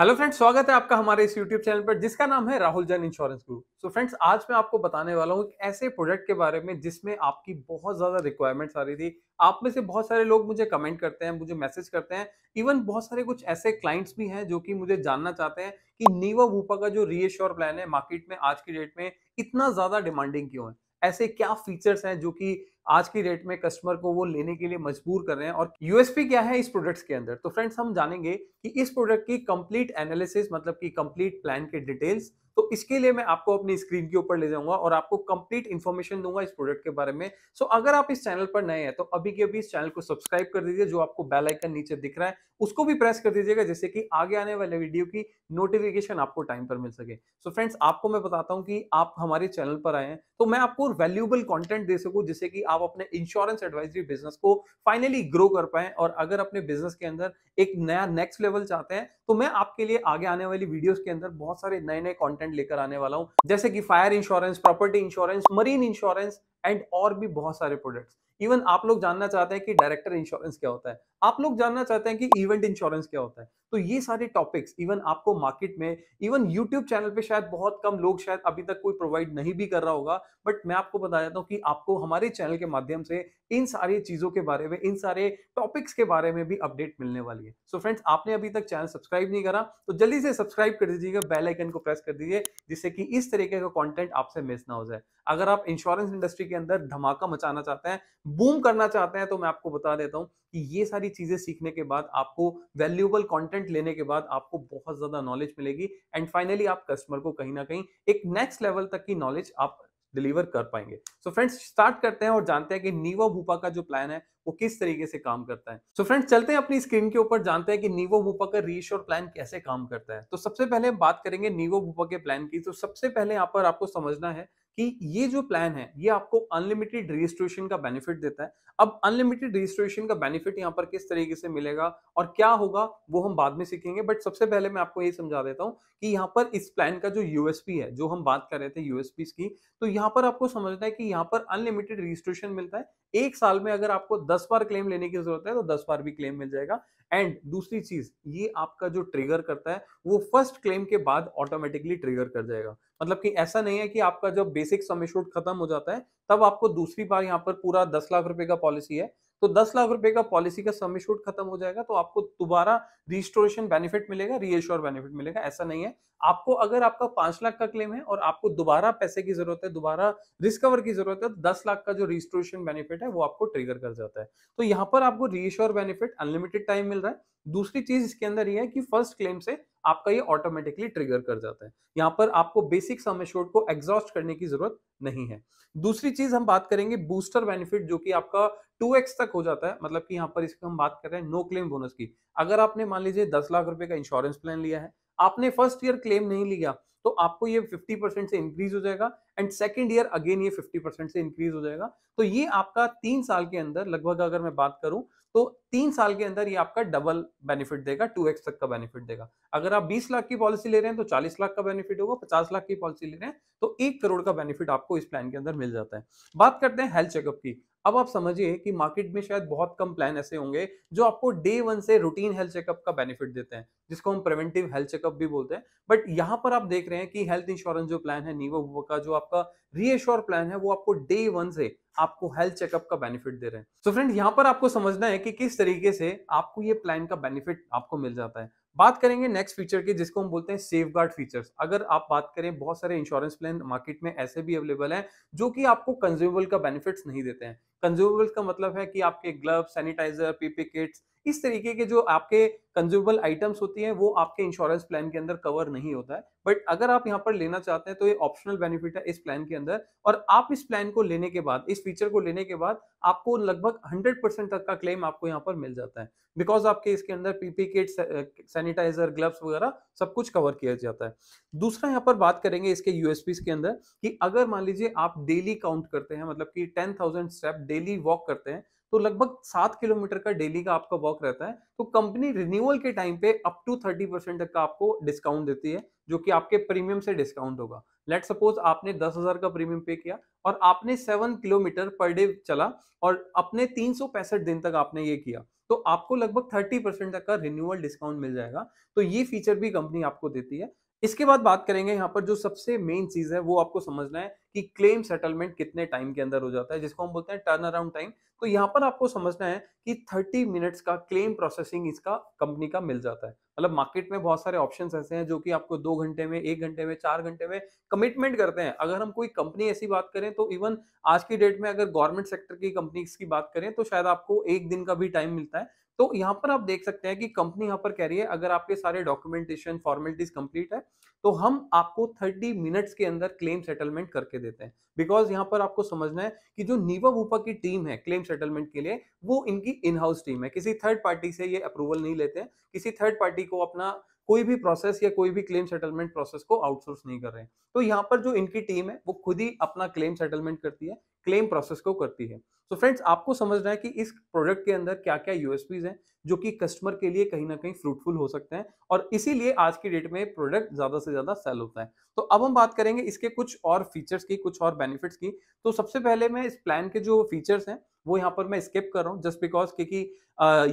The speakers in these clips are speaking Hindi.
हेलो फ्रेंड्स, स्वागत है आपका हमारे इस यूट्यूब चैनल पर, जिसका नाम है Rahul Jain insurance group so friends आज मैं आपको बताने वाला हूँ ऐसे प्रोडक्ट के बारे में जिसमें आपकी बहुत ज़्यादा रिक्वायरमेंट्स आ रही थी। आप में से बहुत सारे लोग मुझे कमेंट करते हैं, मुझे मैसेज करते हैं। इवन बहुत सारे कुछ ऐसे क्लाइंट्स भी हैं जो कि मुझे जानना चाहते हैं कि नीवा वूपा का जो रीएश्योर प्लान है मार्केट में आज की डेट में इतना ज़्यादा डिमांडिंग क्यों है? ऐसे क्या फीचर्स हैं जो कि आज की डेट में कस्टमर को वो लेने के लिए मजबूर कर रहे हैं और यूएसपी क्या है इस प्रोडक्ट्स के अंदर? तो फ्रेंड्स हम जानेंगे कि इस प्रोडक्ट की कंप्लीट एनालिसिस मतलब कि कंप्लीट प्लान के डिटेल्स तो इसके लिए मैं आपको अपनी स्क्रीन के ऊपर ले जाऊँगा और आपको कंप्लीट इन्फॉर्मेशन दूँगा इस प्रोडक्ट के बारे में। सो अगर आप इस चैनल पर नए हैं तो अभी के अभी इस चैनल को सब्सक्राइब कर दीजिए, जो आपको बेल आइकन नीचे दिख रहा है, उसको भी प्रेस कर दीजिएगा, जिससे कि आगे आने वाले वीडियो की नोटिफिकेशन आपको टाइम पर मिल सके। सो so फ्रेंड्स आपको मैं बताता हूँ कि आप हमारे चैनल पर आए हैं तो मैं आपको वैल्यूएबल कंटेंट दे सकूँ, जिससे कि आप अपने इंश्योरेंस एडवाइजरी बिज़नेस को फाइनली ग्रो कर पाए और अगर अपने बिज़नेस के अंदर एक नया नेक्स्ट लेवल चाहते हैं तो मैं आपके लिए आगे आने वाली वीडियोस के अंदर बहुत सारे नए नए कंटेंट लेकर आने वाला हूँ, जैसे कि fire insurance property insurance marine insurance and और भी बहुत सारे प्रोडक्ट्स इवन आप लोग जानना चाहते हैं कि डायरेक्टर इंश्योरेंस क्या होता है। आप लोग जानना चाहते हैं कि इवेंट इंश्योरेंस क्या होता है। तो ये सारे टॉपिक्स इवन आपको मार्केट में इवन यूट्यूब चैनल पे शायद बहुत कम लोग शायद अभी तक कोई प्रोवाइड नहीं भी कर रहा होगा बट मैं आपको बता देता हूँ कि आपको हमारे चैनल के माध्यम से इन सारी चीज़ों के बारे में, इन सारे टॉपिक्स के बारे में भी अपडेट मिलने वाली है। सो so फ्रेंड्स आपने अभी तक चैनल सब्सक्राइब नहीं करा तो जल्दी से सब्सक्राइब कर दीजिएगा बेल आइकन को प्रेस कर दीजिए, जिससे कि इस तरीके का कॉन्टेंट आपसे मिस ना हो जाए। अगर आप इंश्योरेंस इंडस्ट्री के अंदर धमाका मचाना चाहते हैं बूम करना चाहते हैं तो मैं आपको बता देता हूँ कि ये सारी चीज़ें सीखने के बाद, आपको वैल्यूएबल कंटेंट लेने के बाद आपको बहुत ज़्यादा नॉलेज मिलेगी एंड फाइनली आप कस्टमर को कहीं ना कहीं एक नेक्स्ट लेवल तक की नॉलेज आप डिलीवर कर पाएँगे। सो फ्रेंड्स स्टार्ट करते हैं और जानते हैं कि नीवो भूपा का जो प्लान है, वो किस तरीके से काम करता है। सो so फ्रेंड्स चलते हैं अपनी स्क्रीन के ऊपर, जानते हैं कि नीवो भूपा का रीश्योर प्लान कैसे काम करता है। तो सबसे पहले बात करेंगे नीवो भूपा के प्लान की। तो सबसे पहले यहाँ पर आपको समझना है कि ये जो प्लान है, ये आपको अनलिमिटेड रजिस्ट्रेशन का बेनिफिट देता है। अब अनलिमिटेड रजिस्ट्रेशन का बेनिफिट यहाँ पर किस तरीके से मिलेगा और क्या होगा, वो हम बाद में सीखेंगे। बट सबसे पहले मैं आपको ये समझा देता हूँ कि यहाँ पर इस प्लान का जो यूएसपी है, जो हम बात कर रहे थे यूएसपी की तो यहाँ पर आपको समझना है कि यहाँ पर अनलिमिटेड रजिस्ट्रेशन मिलता है। एक साल में अगर आपको दस बार क्लेम लेने की ज़रूरत है तो दस बार भी क्लेम मिल जाएगा। एंड दूसरी चीज़, ये आपका जो ट्रिगर करता है, वो फ़र्स्ट क्लेम के बाद ऑटोमेटिकली ट्रिगर कर जाएगा। मतलब कि ऐसा नहीं है कि आपका जब बेसिक सम खत्म हो जाता है, तब आपको दूसरी बार यहाँ पर पूरा दस लाख रुपए का पॉलिसी है। तो दस लाख रुपए का पॉलिसी का सम खत्म हो जाएगा तो आपको दोबारा रिस्टोरेशन बेनिफिट मिलेगा रीएश्योर बेनिफिट मिलेगा, ऐसा नहीं है। आपको अगर आपका पाँच लाख का क्लेम है और आपको दोबारा पैसे की ज़रूरत है, दोबारा रिस्कवर की ज़रूरत है तो दस लाख का जो रिस्टोरेशन बेनिफिट है, वो आपको ट्रिगर कर जाता है। तो यहाँ पर आपको रीश्योर बेनिफिट अनलिमिटेड टाइम मिल रहा है। दूसरी चीज़ इसके अंदर ये है कि फ़र्स्ट क्लेम से आपका ये ऑटोमेटिकली ट्रिगर कर जाता है। यहाँ पर आपको बेसिक सम एश्योर्ड को एग्जॉस्ट करने की ज़रूरत नहीं है। दूसरी चीज़ हम बात करेंगे बूस्टर बेनिफिट जो कि आपका 2x तक हो जाता है। मतलब कि यहाँ पर इसकी हम बात कर रहे हैं नो क्लेम बोनस की। अगर आपने मान लीजिए दस लाख रुपए का इंश्योरेंस प्लान लिया है, आपने फ़र्स्ट ईयर क्लेम नहीं लिया तो आपको ये 50 परसेंट से इंक्रीज हो जाएगा एंड सेकेंड ईयर अगेन ये 50 परसेंट से इंक्रीज हो जाएगा। तो ये आपका तीन साल के अंदर, लगभग अगर मैं बात करूँ तो तीन साल के अंदर ये आपका डबल बेनिफिट देगा टू एक्स तक का बेनिफिट देगा। अगर आप 20 लाख की पॉलिसी ले रहे हैं तो 40 लाख का बेनिफिट होगा 50 लाख की पॉलिसी ले रहे हैं तो एक करोड़ का बेनिफिट आपको इस प्लान के अंदर मिल जाता है। बात करते हैं हेल्थ चेकअप की। अब आप समझिए कि मार्केट में शायद बहुत कम प्लान ऐसे होंगे, जो आपको डे वन से रूटीन हेल्थ चेकअप का बेनिफिट देते हैं, जिसको हम प्रिवेंटिव हेल्थ चेकअप भी बोलते हैं। बट यहाँ पर आप देख रहे हैं कि हेल्थ इंश्योरेंस जो प्लान है नीवो का, जो आपका रीएश्योर प्लान है, वो आपको डे वन से आपको हेल्थ चेकअप का बेनिफिट दे रहे हैं। सो फ्रेंड यहाँ पर आपको समझना है कि किस तरीके से आपको ये प्लान का बेनिफिट आपको मिल जाता है। बात करेंगे नेक्स्ट फीचर की, जिसको हम बोलते हैं सेफ़ गार्ड फीचर्स अगर आप बात करें, बहुत सारे इंश्योरेंस प्लान मार्केट में ऐसे भी अवेलेबल हैं, जो कि आपको कंज्यूमेबल का बेनिफिट्स नहीं देते हैं। कंज्यूमेबल का मतलब है कि आपके ग्लव सैनिटाइजर पीपी किट्स इस तरीके के जो आपके कंज्यूमेबल आइटम्स होती हैं, वो आपके इंश्योरेंस प्लान के अंदर कवर नहीं होता है। बट अगर आप यहाँ पर लेना चाहते हैं तो ये ऑप्शनल बेनिफिट है इस प्लान के अंदर। और आप इस प्लान को लेने के बाद, इस फीचर को लेने के बाद, आपको लगभग 100 परसेंट तक का क्लेम आपको यहाँ पर मिल जाता है। बिकॉज़ आपके इसके अंदर पीपी किट सैनिटाइजर ग्लव्स वगैरह, सब कुछ कवर किया जाता है। दूसरा यहाँ पर बात करेंगे इसके यूएसपी के अंदर, कि अगर मान लीजिए आप डेली काउंट करते हैं मतलब कि टेन स्टेप डेली वॉक करते हैं तो लगभग सात किलोमीटर का डेली का आपका वॉक रहता है तो कंपनी रिन्यूअल के टाइम पे अप टू थर्टी परसेंट तक का आपको डिस्काउंट देती है, जो कि आपके प्रीमियम से डिस्काउंट होगा। लेट सपोज़ आपने दस हज़ार का प्रीमियम पे किया और आपने सेवन किलोमीटर पर डे चला और अपने तीन सौ पैंसठ दिन तक आपने ये किया तो आपको लगभग थर्टी परसेंट तक का रिन्यूअल डिस्काउंट मिल जाएगा। तो ये फीचर भी कंपनी आपको देती है। इसके बाद बात करेंगे यहाँ पर जो सबसे मेन चीज़ है, वो आपको समझना है कि क्लेम सेटलमेंट कितने टाइम के अंदर हो जाता है, जिसको हम बोलते हैं टर्न अराउंड टाइम तो यहाँ पर आपको समझना है कि 30 मिनट्स का क्लेम प्रोसेसिंग इसका कंपनी का मिल जाता है। मतलब मार्केट में बहुत सारे ऑप्शन ऐसे हैं जो कि आपको दो घंटे में, एक घंटे में, चार घंटे में कमिटमेंट करते हैं। अगर हम कोई कंपनी ऐसी बात करें तो इवन आज की डेट में अगर गवर्नमेंट सेक्टर की कंपनी की बात करें तो शायद आपको एक दिन का भी टाइम मिलता है। तो यहाँ पर आप देख सकते हैं कि कंपनी यहाँ पर कह रही है, अगर आपके सारे डॉक्यूमेंटेशन फॉर्मेलिटीज कंप्लीट है तो हम आपको 30 मिनट्स के अंदर क्लेम सेटलमेंट करके देते हैं। बिकॉज़ यहाँ पर आपको समझना है कि जो नीवा वूपा की टीम है क्लेम सेटलमेंट के लिए, वो इनकी इनहाउस टीम है। किसी थर्ड पार्टी से ये अप्रूवल नहीं लेते हैं, किसी थर्ड पार्टी को अपना कोई भी प्रोसेस या कोई भी क्लेम सेटलमेंट प्रोसेस को आउटसोर्स नहीं कर रहे हैं। तो यहाँ पर जो इनकी टीम है, वो खुद ही अपना क्लेम सेटलमेंट करती है क्लेम प्रोसेस को करती है। तो फ्रेंड्स आपको समझना है कि इस प्रोडक्ट के अंदर क्या क्या यूएसपीज हैं, जो कि कस्टमर के लिए कहीं ना कहीं फ्रूटफुल हो सकते हैं और इसीलिए आज की डेट में प्रोडक्ट ज़्यादा से ज़्यादा सेल होता है। तो अब हम बात करेंगे इसके कुछ और फीचर्स की, कुछ और बेनिफिट्स की। तो सबसे पहले मैं इस प्लान के जो फीचर्स हैं, वो यहाँ पर मैं स्किप कर रहा हूँ जस्ट बिकॉज़ क्योंकि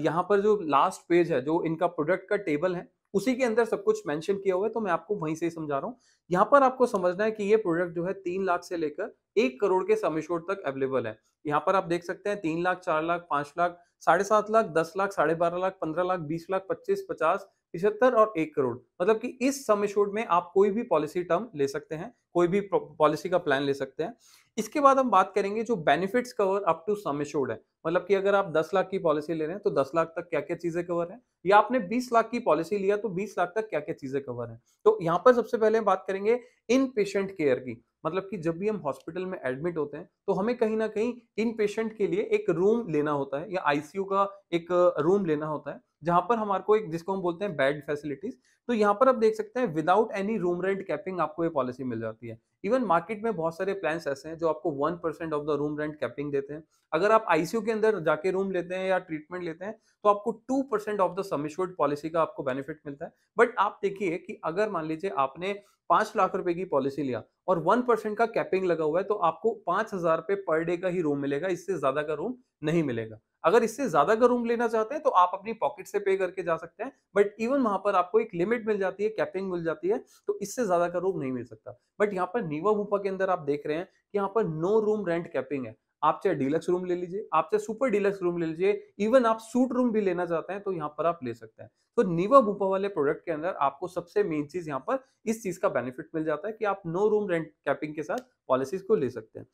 यहाँ पर जो लास्ट पेज है, जो इनका प्रोडक्ट का टेबल है उसी के अंदर सब कुछ मेंशन किया हुआ है तो मैं आपको वहीं से ही समझा रहा हूँ। यहाँ पर आपको समझना है कि ये प्रोडक्ट जो है तीन लाख से लेकर एक करोड़ के समिशोर तक अवेलेबल है। यहाँ पर आप देख सकते हैं, तीन लाख, चार लाख, पाँच लाख, साढ़े सात लाख, दस लाख, साढ़े बारह लाख, पंद्रह लाख, बीस लाख, पच्चीस, पचास पिछहत्तर और एक करोड़। मतलब कि इस सम में आप कोई भी पॉलिसी टर्म ले सकते हैं, कोई भी पॉलिसी का प्लान ले सकते हैं। इसके बाद हम बात करेंगे जो benefits cover up to sum है। मतलब कि अगर आप 10 लाख की पॉलिसी ले रहे हैं तो 10 लाख तक क्या क्या चीज़ें कवर है? या आपने 20 लाख की पॉलिसी लिया तो 20 लाख तक क्या क्या चीज़ें कवर है? तो यहाँ पर सबसे पहले बात करेंगे इन पेशेंट केयर की। मतलब कि जब भी हम हॉस्पिटल में एडमिट होते हैं तो हमें कहीं ना कहीं इन पेशेंट के लिए एक रूम लेना होता है, या आईसीयू का एक रूम लेना होता है। जहाँ पर हमारे को एक, जिसको हम बोलते हैं बेड फैसिलिटीज़ तो यहाँ पर आप देख सकते हैं without any room rent capping आपको ये पॉलिसी मिल जाती है। इवन मार्केट में बहुत सारे प्लान्स ऐसे हैं जो आपको one percent of the room rent capping देते हैं। अगर आप आईसीयू के अंदर जाके रूम लेते हैं या ट्रीटमेंट लेते हैं तो आपको two percent of the sum insured policy का आपको बेनिफिट मिलता है। बट आप देखिए कि अगर मान लीजिए आपने पाँच लाख रुपए की पॉलिसी लिया और वन परसेंट का कैपिंग लगा हुआ है तो आपको पाँच हज़ार रुपए पर डे का ही रूम मिलेगा, इससे ज़्यादा का रूम नहीं मिलेगा। अगर इससे ज़्यादा का रूम लेना चाहते हैं तो आप अपनी पॉकेट से पे करके जा सकते हैं। बट इवन वहाँ पर आपको एक लिमिट मिल जाती है कैपिंग मिल जाती है तो इससे ज़्यादा का रूम नहीं मिल सकता। बट यहाँ पर नीवा भूपा के अंदर आप देख रहे हैं कि यहाँ पर नो रूम रेंट कैपिंग है। आप चाहे डीलक्स रूम ले लीजिए, आप चाहे सुपर डीलक्स रूम ले लीजिए इवन आप सूट रूम भी लेना चाहते हैं तो यहाँ पर आप ले सकते हैं। तो नीवा भूपा वाले प्रोडक्ट के अंदर आपको सबसे मेन चीज़ यहाँ पर इस चीज़ का बेनिफिट मिल जाता है कि आप नो रूम रेंट कैपिंग के साथ पॉलिसीज़ को ले सकते हैं।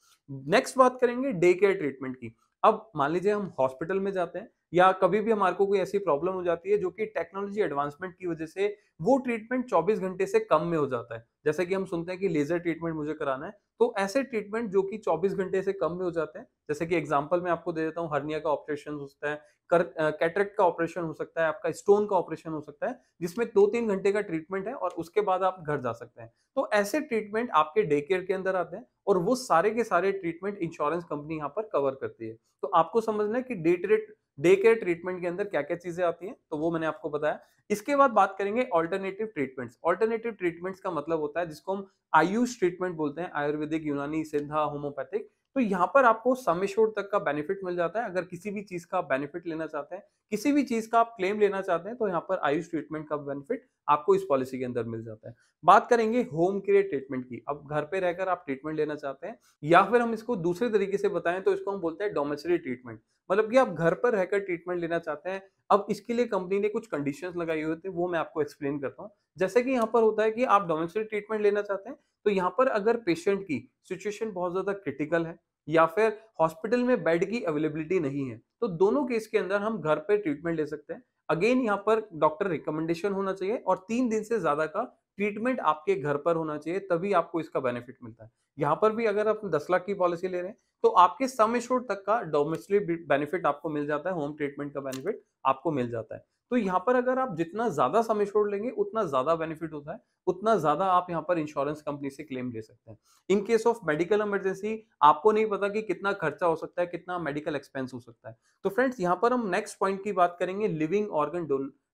नेक्स्ट बात करेंगे डे केयर ट्रीटमेंट की। अब मान लीजिए हम हॉस्पिटल में जाते हैं या कभी भी हमारे को कोई ऐसी प्रॉब्लम हो जाती है जो कि टेक्नोलॉजी एडवांसमेंट की वजह से वो ट्रीटमेंट 24 घंटे से कम में हो जाता है। जैसे कि हम सुनते हैं कि लेजर ट्रीटमेंट मुझे कराना है तो ऐसे ट्रीटमेंट जो कि 24 घंटे से कम में हो जाते हैं, जैसे कि एग्ज़ाम्पल मैं आपको दे देता हूँ हर्निया का ऑपरेशन हो सकता है कैटरेक्ट का ऑपरेशन हो सकता है, आपका स्टोन का ऑपरेशन हो सकता है, जिसमें दो तीन घंटे का ट्रीटमेंट है और उसके बाद आप घर जा सकते हैं। तो ऐसे ट्रीटमेंट आपके डे केयर के अंदर आते हैं और वो सारे के सारे ट्रीटमेंट इंश्योरेंस कंपनी यहाँ पर कवर करती है। तो आपको समझना है कि day treat day care treatment के अंदर क्या क्या चीज़ें आती हैं तो वो मैंने आपको बताया। इसके बाद बात करेंगे ऑल्टरनेटिव ट्रीटमेंट्स ऑल्टरनेटिव ट्रीटमेंट्स का मतलब होता है जिसको हम आयुष ट्रीटमेंट बोलते हैं, आयुर्वेदिक, यूनानी सिद्धा होम्योपैथिक तो यहाँ पर आपको समिश्योर तक का बेनिफिट मिल जाता है। अगर किसी भी चीज़ का बेनिफिट लेना चाहते हैं, किसी भी चीज़ का आप क्लेम लेना चाहते हैं तो यहाँ पर आयुष ट्रीटमेंट का बेनिफिट आपको इस पॉलिसी के अंदर मिल जाता है। बात करेंगे होम केयर ट्रीटमेंट की। अब घर पे रहकर आप ट्रीटमेंट लेना चाहते हैं या फिर हम इसको दूसरे तरीके से बताएँ तो इसको हम बोलते हैं डोमेसरी ट्रीटमेंट। मतलब कि आप घर पर रहकर ट्रीटमेंट लेना चाहते हैं, अब इसके लिए कंपनी ने कुछ कंडीशन लगाई हुई थी वो मैं आपको एक्सप्लेन करता हूँ। जैसे कि यहाँ पर होता है कि आप डोमेस्टिक ट्रीटमेंट लेना चाहते हैं तो यहाँ पर अगर पेशेंट की सिचुएशन बहुत ज़्यादा क्रिटिकल है या फिर हॉस्पिटल में बेड की अवेलेबिलिटी नहीं है तो दोनों केस के अंदर हम घर पर ट्रीटमेंट ले सकते हैं। अगेन यहाँ पर डॉक्टर रिकमेंडेशन होना चाहिए और तीन दिन से ज़्यादा का ट्रीटमेंट आपके घर पर होना चाहिए, तभी आपको इसका बेनिफिट मिलता है। यहाँ पर भी अगर आप दस लाख की पॉलिसी ले रहे हैं तो आपके सम तक का डोमेस्टिक बेनिफिट आपको मिल जाता है होम ट्रीटमेंट का बेनिफिट आपको मिल जाता है। तो यहाँ पर अगर आप जितना ज़्यादा सम छोड़ लेंगे, उतना ज़्यादा बेनिफिट होता है, उतना ज़्यादा आप यहाँ पर इंश्योरेंस कंपनी से क्लेम ले सकते हैं। In case of medical emergency आपको नहीं पता कि कितना खर्चा हो सकता है, कितना मेडिकल एक्सपेंस हो सकता है। तो फ्रेंड्स यहाँ पर हम नेक्स्ट पॉइंट की बात करेंगे लिविंग ऑर्गन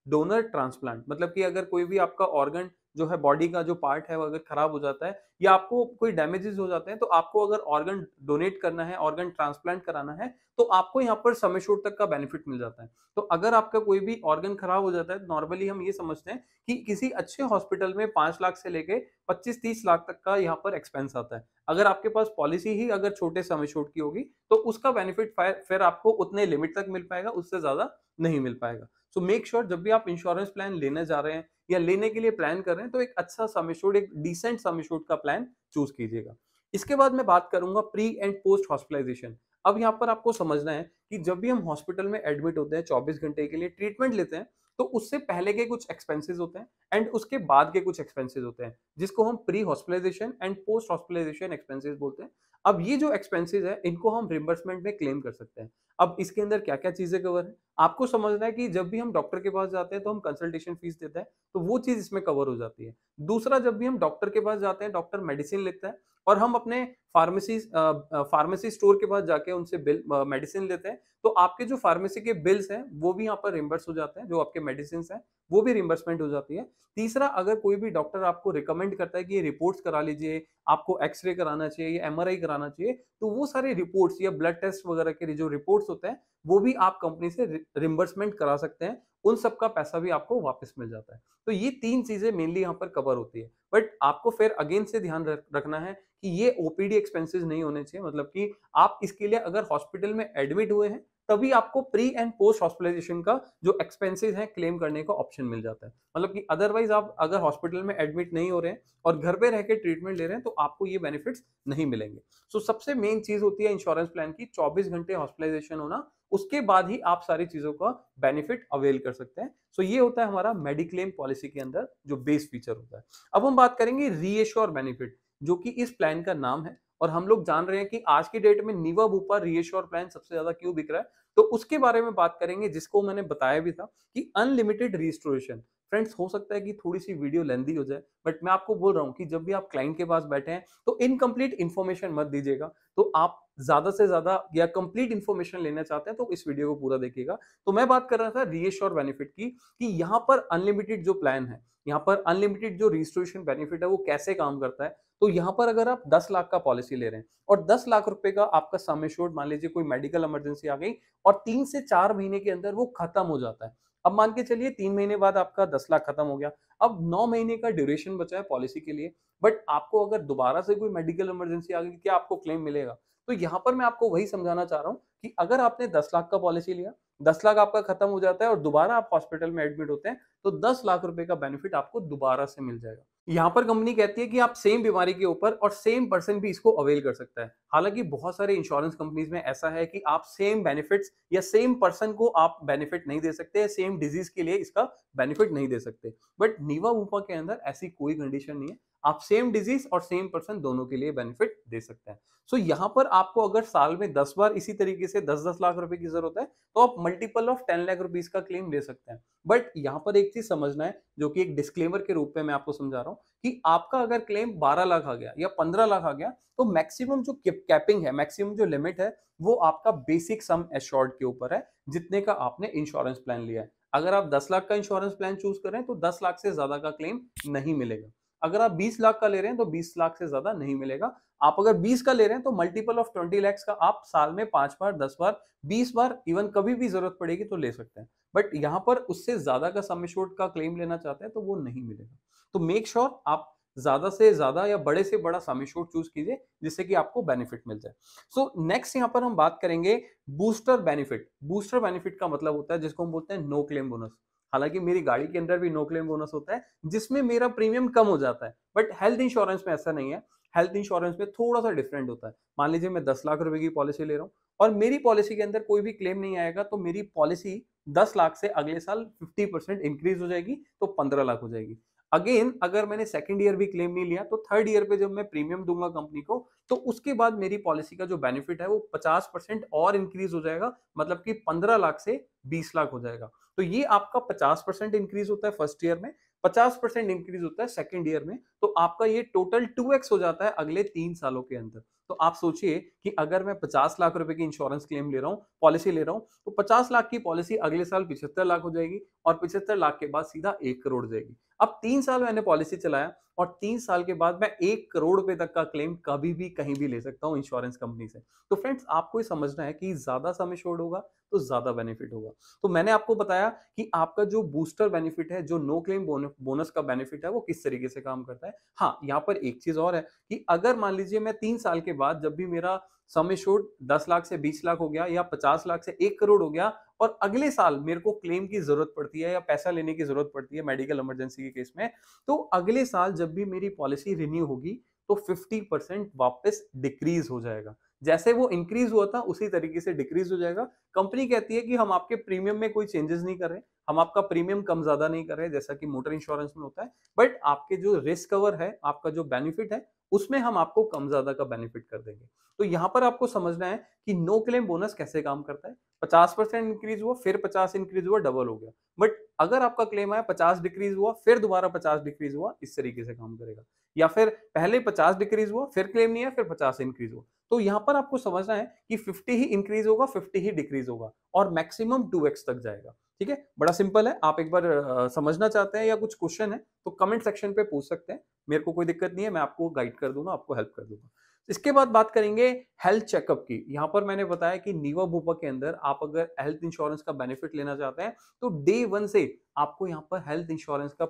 डोनर ट्रांसप्लांट मतलब कि अगर कोई भी आपका ऑर्गन जो है बॉडी का जो पार्ट है वो अगर खराब हो जाता है या आपको कोई डैमेजेस हो जाते हैं तो आपको अगर ऑर्गन डोनेट करना है ऑर्गन ट्रांसप्लांट कराना है तो आपको यहाँ पर समय शोट तक का बेनिफिट मिल जाता है। तो अगर आपका कोई भी ऑर्गन खराब हो जाता है नॉर्मली हम ये समझते हैं कि किसी अच्छे हॉस्पिटल में पाँच लाख से लेके पच्चीस तीस लाख तक का यहाँ पर एक्सपेंस आता है। अगर आपके पास पॉलिसी ही अगर छोटे समय शोट की होगी तो उसका बेनिफिट फिर आपको उतने लिमिट तक मिल पाएगा, उससे ज़्यादा नहीं मिल पाएगा। सो मेक श्योर जब भी आप इंश्योरेंस प्लान लेने जा रहे हैं या लेने के लिए प्लान कर रहे हैं तो एक अच्छा समिशोड एक डिसेंट समिशोड का प्लान चूज़ कीजिएगा। इसके बाद मैं बात करूँगा प्री एंड पोस्ट हॉस्पिटलाइजेशन अब यहाँ पर आपको समझना है कि जब भी हम हॉस्पिटल में एडमिट होते हैं 24 घंटे के लिए ट्रीटमेंट लेते हैं तो उससे पहले के कुछ एक्सपेंसेस होते हैं एंड उसके बाद के कुछ एक्सपेंसेस होते हैं, जिसको हम pre hospitalisation and post hospitalisation expenses बोलते हैं। अब ये जो एक्सपेंसेस है, इनको हम रिम्बर्समेंट में क्लेम कर सकते हैं। अब इसके अंदर क्या क्या चीज़ें कवर है? आपको समझना है कि जब भी हम डॉक्टर के पास जाते हैं तो हम कंसल्टेशन फ़ीस देते हैं तो वो चीज़ इसमें कवर हो जाती है। दूसरा, जब भी हम डॉक्टर के पास जाते हैं डॉक्टर मेडिसिन लिखता है और हम अपने फार्मेसी फार्मेसी स्टोर के पास जाके उनसे बिल मेडिसिन लेते हैं तो आपके जो फार्मेसी के बिल्स हैं, वो भी यहाँ पर रिम्बर्स हो जाते हैं, जो आपके मेडिसिन हैं, वो भी रिम्बर्समेंट हो जाती है। तीसरा, अगर कोई भी डॉक्टर आपको रिकमेंड करता है कि ये रिपोर्ट्स करा लीजिए, आपको एक्सरे कराना चाहिए या एमआरआई कराना चाहिए तो वो सारे रिपोर्ट्स या ब्लड टेस्ट वगैरह के जो रिपोर्ट्स होते हैं, वो भी आप कंपनी से रिम्बर्समेंट करा सकते हैं, उन सब का पैसा भी आपको वापस मिल जाता है। तो ये तीन चीज़ें मेनली यहाँ पर कवर होती है। बट आपको फिर अगेन से ध्यान रखना है कि ये ओपीडी एक्सपेंसेस नहीं होने चाहिए मतलब कि आप इसके लिए अगर हॉस्पिटल में एडमिट हुए हैं तभी आपको प्री एंड पोस्ट हॉस्पिटलाइजेशन का जो एक्सपेंसेस है क्लेम करने का ऑप्शन मिल जाता है। मतलब कि अदरवाइज़ आप अगर हॉस्पिटल में एडमिट नहीं हो रहे हैं और घर पे रह के ट्रीटमेंट ले रहे हैं तो आपको ये बेनिफिट्स नहीं मिलेंगे। सो so, सबसे मेन चीज़ होती है इंश्योरेंस प्लान की 24 घंटे हॉस्पिटलाइजेशन होना उसके बाद ही आप सारी चीज़ों का बेनिफिट अवेल कर सकते हैं। सो so, ये होता है हमारा मेडिक्लेम पॉलिसी के अंदर जो बेस फीचर होता है। अब हम बात करेंगे रीएश्योर बेनिफिट जो कि इस प्लान का नाम है। और हम लोग जान रहे हैं कि आज की डेट में नीवा बुपा रीएश्योर प्लान सबसे ज़्यादा क्यों बिक रहा है? तो उसके बारे में बात करेंगे, जिसको मैंने बताया भी था कि अनलिमिटेड रिस्टोरेशन फ्रेंड्स हो सकता है कि थोड़ी सी वीडियो लेंदी हो जाए बट मैं आपको बोल रहा हूँ कि जब भी आप क्लाइंट के पास बैठे हैं तो इनकम्प्लीट इन्फॉर्मेशन मत दीजिएगा। तो आप ज़्यादा से ज़्यादा या कंप्लीट इन्फॉर्मेशन लेना चाहते हैं तो इस वीडियो को पूरा देखिएगा। तो मैं बात कर रहा था रीएश्योर बेनिफिट की, कि यहाँ पर अनलिमिटेड जो प्लान है, यहाँ पर अनलिमिटेड जो रजिस्ट्रेशन बेनिफिट है, वो कैसे काम करता है? तो यहाँ पर अगर आप 10 लाख का पॉलिसी ले रहे हैं और 10 लाख रुपए का आपका सम एश्योर्ड मान लीजिए कोई मेडिकल इमरजेंसी आ गई और तीन से चार महीने के अंदर वो खत्म हो जाता है। अब मान के चलिए तीन महीने बाद आपका दस लाख खत्म हो गया। अब नौ महीने का ड्यूरेशन बचा है पॉलिसी के लिए बट आपको अगर दोबारा से कोई मेडिकल इमरजेंसी आ गई, क्या आपको क्लेम मिलेगा? तो यहाँ पर मैं आपको वही समझाना चाह रहा हूँ कि अगर आपने दस लाख का पॉलिसी लिया, दस लाख आपका खत्म हो जाता है और दोबारा आप हॉस्पिटल में एडमिट होते हैं तो दस लाख रुपए का बेनिफिट आपको दोबारा से मिल जाएगा। यहाँ पर कंपनी कहती है कि आप सेम बीमारी के ऊपर और सेम पर्सन भी इसको अवेल कर सकता है। हालाँकि बहुत सारे इंश्योरेंस कंपनीज़ में ऐसा है कि आप सेम बेनिफिट्स या सेम पर्सन को आप बेनिफिट नहीं दे सकते सेम डिज़ीज़ के लिए इसका बेनिफिट नहीं दे सकते। बट नीवा वूपा के अंदर ऐसी कोई कंडीशन नहीं है। आप सेम डिज़ीज़ और सेम पर्सन दोनों के लिए बेनिफिट दे सकते हैं। सो so, यहाँ पर आपको अगर साल में दस बार इसी तरीके से दस दस लाख रुपए की ज़रूरत है तो आप multiple of ten lakh rupees का क्लेम ले सकते हैं। बट यहाँ पर एक चीज़ समझना है जो कि एक डिस्क्लेमर के रूप में मैं आपको समझा रहा हूँ कि आपका अगर क्लेम 12 लाख आ गया या 15 लाख आ गया तो मैक्सिमम जो कैपिंग है मैक्सिमम जो लिमिट है वो आपका बेसिक सम एश्योर्ड के ऊपर है जितने का आपने इंश्योरेंस प्लान लिया है। अगर आप 10 लाख का इंश्योरेंस प्लान चूज़ करें तो 10 लाख से ज़्यादा का क्लेम नहीं मिलेगा। अगर आप 20 लाख का ले रहे हैं तो 20 लाख से ज़्यादा नहीं मिलेगा। आप अगर 20 का ले रहे हैं तो मल्टीपल ऑफ़ 20 लैक्स का आप साल में पाँच बार, दस बार, बीस बार इवन कभी भी ज़रूरत पड़ेगी तो ले सकते हैं। बट यहाँ पर उससे ज़्यादा का सम का क्लेम लेना चाहते हैं तो वो नहीं मिलेगा। तो मेक श्योर sure आप ज़्यादा से ज़्यादा या बड़े से बड़ा समिशोर चूज़ कीजिए, जिससे कि आपको बेनिफिट मिल जाए। सो नेक्स्ट यहाँ पर हम बात करेंगे बूस्टर बेनिफिट बूस्टर बेनिफिट का मतलब होता है जिसको हम बोलते हैं नो क्लेम बोनस हालाँकि मेरी गाड़ी के अंदर भी नो क्लेम बोनस होता है, जिसमें मेरा प्रीमियम कम हो जाता है। बट हेल्थ इंश्योरेंस में ऐसा नहीं है। हेल्थ इंश्योरेंस में थोड़ा सा डिफरेंट होता है। मान लीजिए मैं दस लाख रुपए की पॉलिसी ले रहा हूँ और मेरी पॉलिसी के अंदर कोई भी क्लेम नहीं आएगा तो मेरी पॉलिसी दस लाख से अगले साल फिफ्टी परसेंट इंक्रीज हो जाएगी तो पंद्रह लाख हो जाएगी। अगेन अगर मैंने सेकेंड ईयर भी क्लेम नहीं लिया तो थर्ड ईयर पे जब मैं प्रीमियम दूँगा कंपनी को तो उसके बाद मेरी पॉलिसी का जो बेनिफिट है वो 50 परसेंट और इंक्रीज हो जाएगा मतलब कि 15 लाख से 20 लाख हो जाएगा। तो ये आपका 50 परसेंट इंक्रीज होता है फ़र्स्ट ईयर में 50 परसेंट इंक्रीज होता है सेकेंड ईयर में तो आपका ये टोटल टू हो जाता है अगले तीन सालों के अंदर। तो आप सोचिए कि अगर मैं 50 लाख रुपए की इंश्योरेंस क्लेम ले रहा हूँ पॉलिसी ले रहा हूँ तो 50 लाख की पॉलिसी अगले साल पिछहत्तर लाख हो जाएगी और पिछहत्तर लाख के बाद सीधा एक करोड़ जाएगी। अब तीन साल मैंने पॉलिसी चलाया और तीन साल के बाद मैं एक करोड़ रुपए तक का क्लेम कभी भी कहीं भी ले सकता हूँ इंश्योरेंस कंपनी से। तो फ्रेंड्स आपको ये समझना है कि ज़्यादा समय शोर्ड होगा तो ज़्यादा बेनिफिट होगा। तो मैंने आपको बताया कि आपका जो बूस्टर बेनिफिट है, जो नो क्लेम बोनस का बेनिफिट है, वो किस तरीके से काम करता है? हाँ यहाँ पर एक चीज़ और है कि अगर मान लीजिए मैं तीन साल के बाद जब भी मेरा समय शोर्ड दस लाख से बीस लाख हो गया या पचास लाख से एक करोड़ हो गया और अगले साल मेरे को क्लेम की ज़रूरत पड़ती है या पैसा लेने की ज़रूरत पड़ती है मेडिकल इमरजेंसी के केस में तो अगले साल जब भी मेरी पॉलिसी रिन्यू होगी तो 50 परसेंट वापस डिक्रीज हो जाएगा। जैसे वो इंक्रीज हुआ था, उसी तरीके से डिक्रीज हो जाएगा। कंपनी कहती है कि हम आपके प्रीमियम में कोई चेंजेस नहीं कर रहे। हम आपका प्रीमियम कम ज़्यादा नहीं कर रहे जैसा कि मोटर इंश्योरेंस में होता है बट आपके जो रिस्क कवर है, आपका जो बेनिफिट है, उसमें हम आपको कम ज़्यादा का बेनिफिट कर देंगे। तो यहाँ पर आपको समझना है कि नो क्लेम बोनस कैसे काम करता है। पचास परसेंट इंक्रीज हुआ, फिर पचास इंक्रीज हुआ डबल हो गया। बट अगर आपका क्लेम आया, पचास डिक्रीज हुआ, फिर दोबारा पचास डिक्रीज हुआ, इस तरीके से काम करेगा। या फिर पहले पचास डिक्रीज हुआ, फिर क्लेम नहीं है फिर पचास इंक्रीज हुआ। तो यहाँ पर आपको समझना है कि 50 ही इंक्रीज होगा 50 ही डिक्रीज होगा, और मैक्सिमम 2x तक जाएगा। ठीक है? बड़ा सिंपल है। आप एक बार समझना चाहते हैं या कुछ क्वेश्चन है तो कमेंट सेक्शन पे पूछ सकते हैं। मेरे को कोई दिक्कत नहीं है, मैं आपको गाइड कर दूँगा, आपको हेल्प कर दूँगा। इसके बाद बात करेंगे हेल्थ चेकअप की। यहाँ पर मैंने बताया कि नीवा भूपा के अंदर आप अगर हेल्थ इंश्योरेंस का बेनिफिट लेना चाहते हैं तो डे वन से आपको यहाँ पर हेल्थ इंश्योरेंस का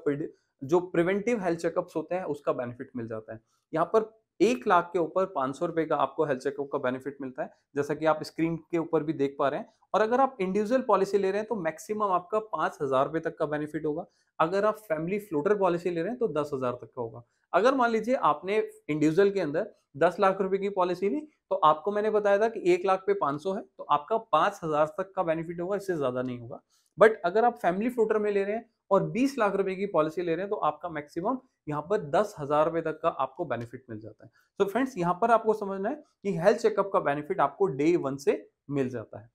जो प्रिवेंटिव हेल्थ चेकअप्स होते हैं, उसका बेनिफिट मिल जाता है। यहाँ पर एक लाख के ऊपर पाँच सौ रुपए का आपको हेल्थ चेकअप का बेनिफिट मिलता है, जैसा कि आप स्क्रीन के ऊपर भी देख पा रहे हैं। और अगर आप इंडिविजुअल पॉलिसी ले रहे हैं तो मैक्सिमम आपका पाँच हज़ार रुपए तक का बेनिफिट होगा। अगर आप फैमिली फ्लोटर पॉलिसी ले रहे हैं तो दस हज़ार तक का होगा। अगर मान लीजिए आपने इंडिविजुअल के अंदर दस लाख रुपए की पॉलिसी ली तो आपको मैंने बताया था कि एक लाख पे पाँच सौ है तो आपका पाँच हज़ार तक का बेनिफिट होगा, इससे ज़्यादा नहीं होगा। बट अगर आप फैमिली फ्लोटर में ले रहे हैं और 20 लाख रुपए की पॉलिसी ले रहे हैं तो आपका मैक्सिमम यहाँ पर दस हज़ार रुपए तक का आपको बेनिफिट मिल जाता है। तो फ्रेंड्स, यहाँ पर आपको समझना है कि हेल्थ चेकअप का बेनिफिट आपको डे वन से मिल जाता है।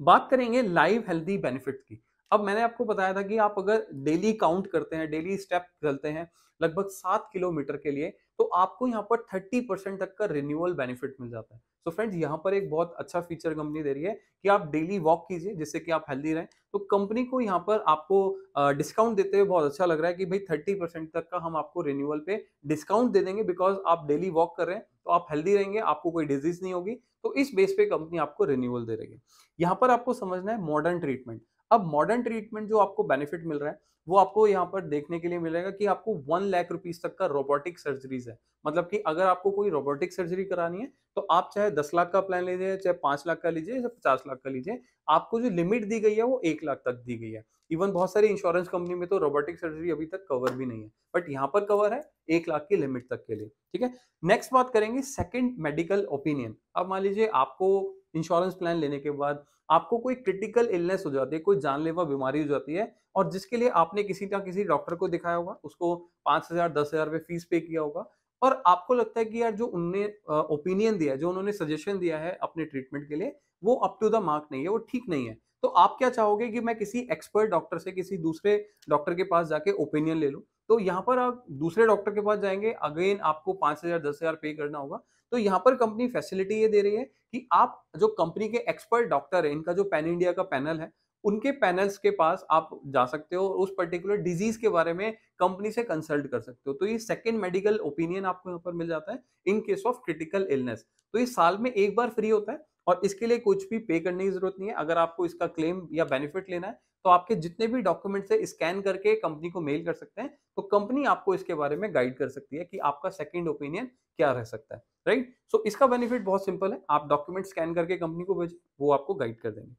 बात करेंगे लाइव हेल्थी बेनिफिट की। अब मैंने आपको बताया था कि आप अगर डेली काउंट करते हैं डेली स्टेप चलते हैं, लगभग सात किलोमीटर के लिए तो आपको यहाँ पर थर्टी परसेंट तक का रिन्यूअल बेनिफिट मिल जाता है। तो फ्रेंड्स यहाँ पर एक बहुत अच्छा फीचर कंपनी दे रही है कि आप डेली वॉक कीजिए, जिससे कि आप हेल्दी रहें। तो कंपनी को यहाँ पर आपको डिस्काउंट देते हुए बहुत अच्छा लग रहा है कि भाई थर्टी परसेंट तक का हम आपको रिन्यूअल पे डिस्काउंट दे देंगे बिकॉज़ आप डेली वॉक कर रहे हैं तो आप हेल्दी रहेंगे, आपको कोई डिज़ीज़ नहीं होगी तो इस बेस पे कंपनी आपको रिन्यूअल दे रही है। यहाँ पर आपको समझना है मॉडर्न ट्रीटमेंट अब मॉडर्न ट्रीटमेंट जो आपको बेनिफिट मिल रहा है, वो आपको यहाँ पर देखने के लिए मिलेगा कि आपको वन लाख रुपीज़ तक का रोबोटिक सर्जरीज है। मतलब कि अगर आपको कोई रोबोटिक सर्जरी करानी है तो आप चाहे दस लाख का प्लान लीजिए, चाहे पाँच लाख का लीजिए, या पचास लाख का लीजिए, आपको जो लिमिट दी गई है, वो एक लाख तक दी गई है। इवन बहुत सारी इंश्योरेंस कंपनी में तो रोबोटिक सर्जरी अभी तक कवर भी नहीं है। बट यहाँ पर कवर है एक लाख की लिमिट तक के लिए, ठीक है? नेक्स्ट बात करेंगे सेकेंड मेडिकल ओपिनियन अब मान लीजिए आपको इंश्योरेंस प्लान लेने के बाद आपको कोई क्रिटिकल इलनेस हो जाती है, कोई जानलेवा बीमारी हो जाती है और जिसके लिए आपने किसी ना किसी डॉक्टर को दिखाया होगा, उसको पाँच हज़ार, दस हज़ार रुपये फ़ीस पे किया होगा और आपको लगता है कि यार जो उनने ओपिनियन दिया जो उन्होंने सजेशन दिया है अपने ट्रीटमेंट के लिए, वो अप टू द मार्क नहीं है, वो ठीक नहीं है। तो आप क्या चाहोगे कि मैं किसी एक्सपर्ट डॉक्टर से, किसी दूसरे डॉक्टर के पास जाके ओपिनियन ले लूँ? तो यहाँ पर आप दूसरे डॉक्टर के पास जाएँगे अगेन आपको पाँच हज़ार, दस हज़ार पे करना होगा तो यहाँ पर कंपनी फैसिलिटी ये दे रही है कि आप जो कंपनी के एक्सपर्ट डॉक्टर है, इनका जो पैन इंडिया का पैनल है, उनके पैनल्स के पास आप जा सकते हो उस पर्टिकुलर डिज़ीज़ के बारे में कंपनी से कंसल्ट कर सकते हो। तो ये सेकंड मेडिकल ओपिनियन आपको यहाँ पर मिल जाता है in case of critical illness तो ये साल में एक बार फ्री होता है और इसके लिए कुछ भी पे करने की ज़रूरत नहीं है। अगर आपको इसका क्लेम या बेनिफिट लेना है तो आपके जितने भी डॉक्यूमेंट्स है स्कैन करके कंपनी को मेल कर सकते हैं। तो कंपनी आपको इसके बारे में गाइड कर सकती है कि आपका सेकेंड ओपिनियन क्या रह सकता है राइट सो so, इसका बेनिफिट बहुत सिंपल है। आप डॉक्यूमेंट स्कैन करके कंपनी को भेजें वो आपको गाइड कर देंगे।